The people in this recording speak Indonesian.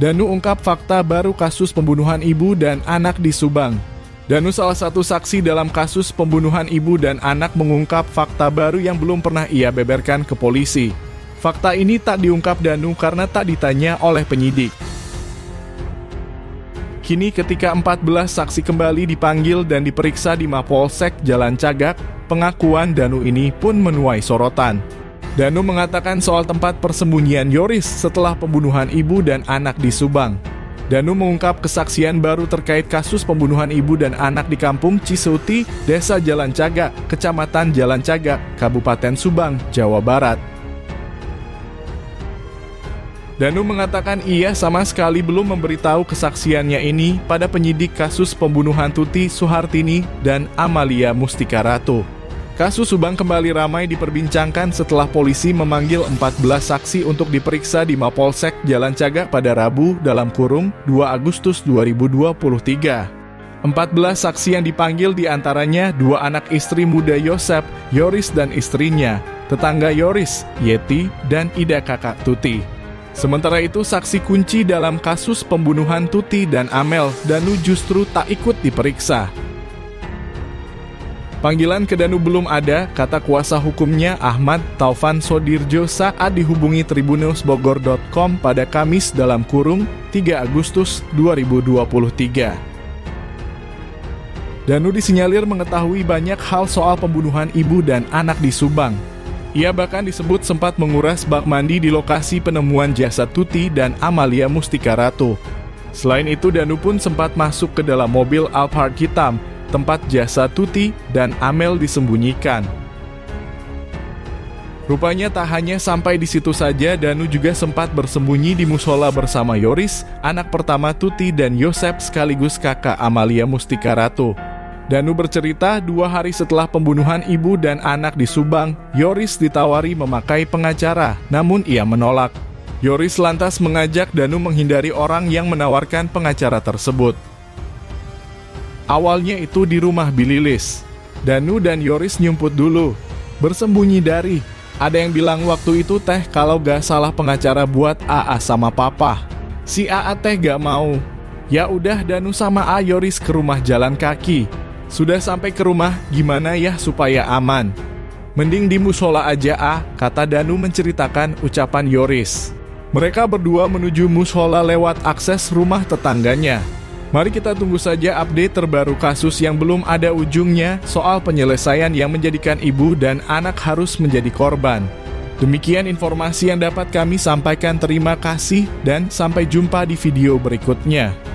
Danu ungkap fakta baru kasus pembunuhan ibu dan anak di Subang. Danu salah satu saksi dalam kasus pembunuhan ibu dan anak mengungkap fakta baru yang belum pernah ia beberkan ke polisi. Fakta ini tak diungkap Danu karena tak ditanya oleh penyidik. Kini ketika 14 saksi kembali dipanggil dan diperiksa di Mapolsek Jalan Cagak, pengakuan Danu ini pun menuai sorotan. Danu mengatakan soal tempat persembunyian Yoris setelah pembunuhan ibu dan anak di Subang. Danu mengungkap kesaksian baru terkait kasus pembunuhan ibu dan anak di kampung Cisuti, Desa Jalan Cagak, Kecamatan Jalan Cagak, Kabupaten Subang, Jawa Barat. Danu mengatakan ia sama sekali belum memberitahu kesaksiannya ini pada penyidik kasus pembunuhan Tuti Suhartini dan Amalia Mustika Ratu. Kasus Subang kembali ramai diperbincangkan setelah polisi memanggil 14 saksi untuk diperiksa di Mapolsek Jalan Cagak pada Rabu dalam kurung 2 Agustus 2023. 14 saksi yang dipanggil di antaranya dua anak istri muda Yosep, Yoris dan istrinya, tetangga Yoris, Yeti, dan Ida kakak Tuti. Sementara itu, saksi kunci dalam kasus pembunuhan Tuti dan Amel, Danu justru tak ikut diperiksa. Panggilan ke Danu belum ada, kata kuasa hukumnya Ahmad Taufan Sodirjo saat dihubungi tribunusbogor.com pada Kamis dalam kurung 3 Agustus 2023. Danu disinyalir mengetahui banyak hal soal pembunuhan ibu dan anak di Subang, ia bahkan disebut sempat menguras bak mandi di lokasi penemuan jasad Tuti dan Amalia Mustika Ratu. Selain itu, Danu pun sempat masuk ke dalam mobil Alphard hitam, tempat jasad Tuti dan Amel disembunyikan. Rupanya tak hanya sampai di situ saja, Danu juga sempat bersembunyi di musola bersama Yoris, anak pertama Tuti dan Yosep sekaligus kakak Amalia Mustika Ratu. Danu bercerita dua hari setelah pembunuhan ibu dan anak di Subang, Yoris ditawari memakai pengacara, namun ia menolak. Yoris lantas mengajak Danu menghindari orang yang menawarkan pengacara tersebut. Awalnya itu di rumah Bililis. Danu dan Yoris nyumput dulu, bersembunyi dari. Ada yang bilang waktu itu teh kalau gak salah pengacara buat AA sama papa. Si AA teh gak mau. Ya udah Danu sama A Yoris ke rumah jalan kaki. Sudah sampai ke rumah, gimana ya supaya aman? Mending di musola aja ah, kata Danu menceritakan ucapan Yoris. Mereka berdua menuju musola lewat akses rumah tetangganya. Mari kita tunggu saja update terbaru kasus yang belum ada ujungnya soal penyelesaian yang menjadikan ibu dan anak harus menjadi korban. Demikian informasi yang dapat kami sampaikan. Terima kasih dan sampai jumpa di video berikutnya.